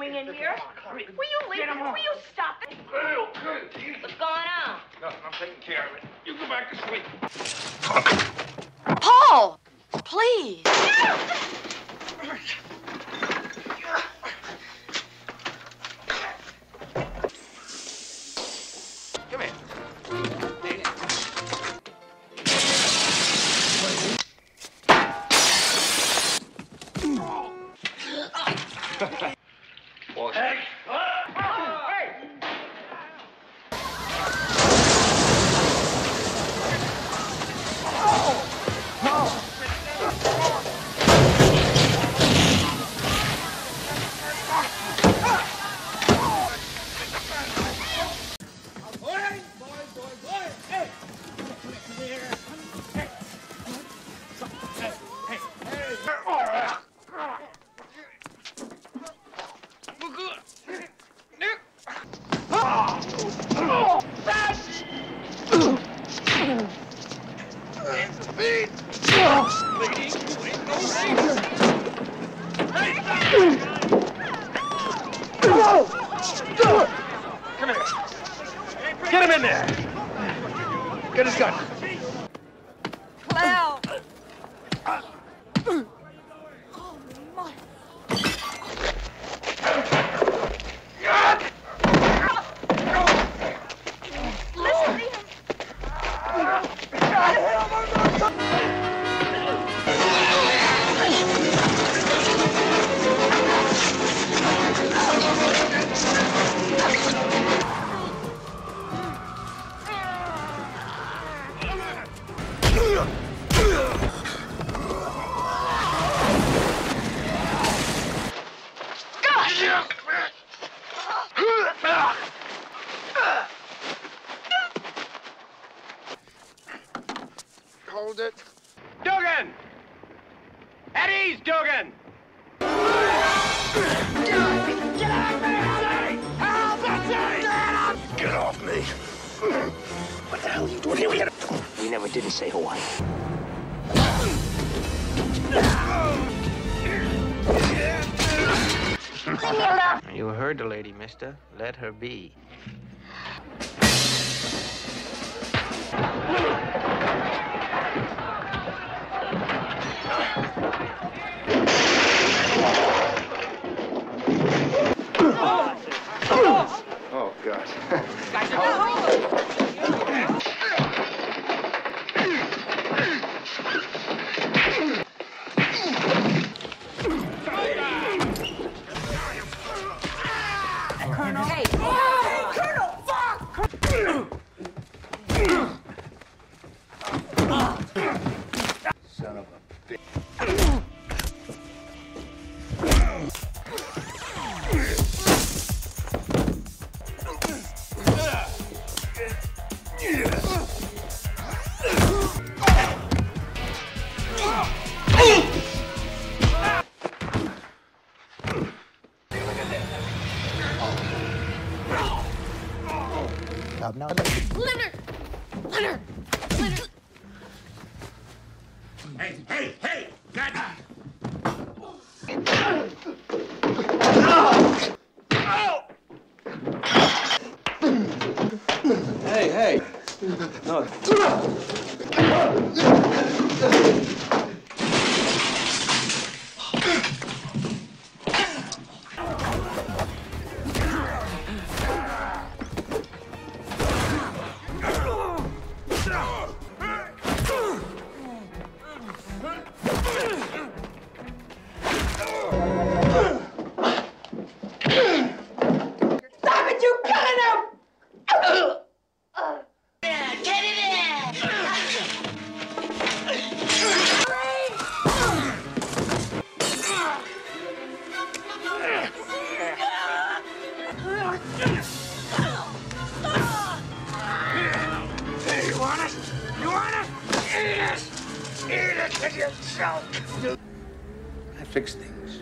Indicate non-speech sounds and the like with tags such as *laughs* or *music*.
doing in here? Will you leave? Will you stop it? What's going on? Nothing, I'm taking care of it. You go back to sleep. Paul! Please! Come here. Boss. *laughs* Come here. Get him in there. Get his gun. Clell! Hold it. Dugan! At ease, Dugan! Get off me! Get off me! What the hell are you doing here? We, had a... we never didn't say Hawaii. You heard the lady, mister. Let her be. Leonard! Leonard! Leonard! Hey, hey, hey! God! Hey, hey. No. You want it? You want it? Eat it! Eat it you! I fixed things.